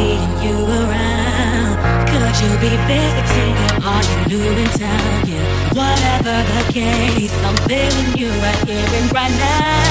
needing you around. Could you be visiting? Are you new in town? Yeah, whatever the case, I'm feeling you right here and right now.